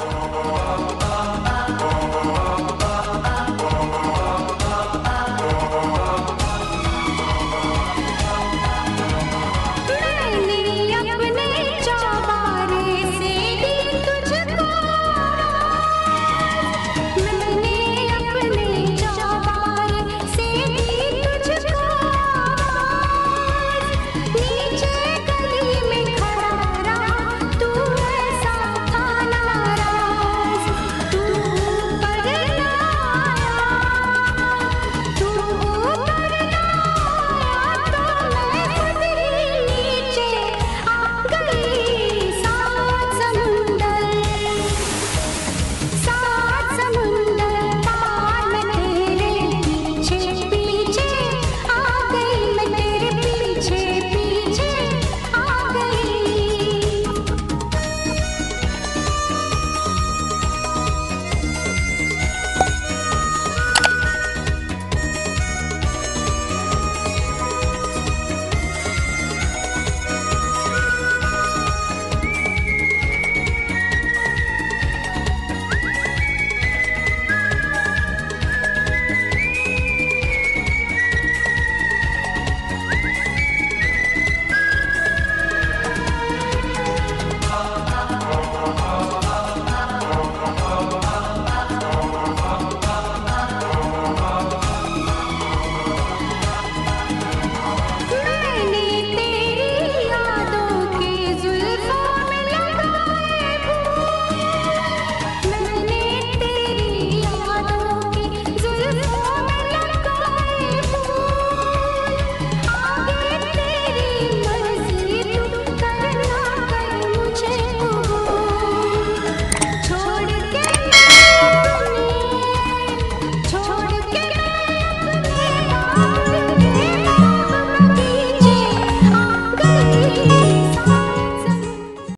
Oh,